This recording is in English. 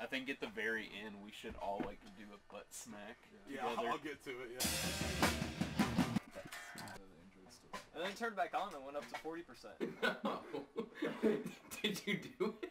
I think at the very end we should all like do a butt smack. Yeah, together. I'll get to it. Yeah. And then turned back on and went up to forty percent. No. Did you do it?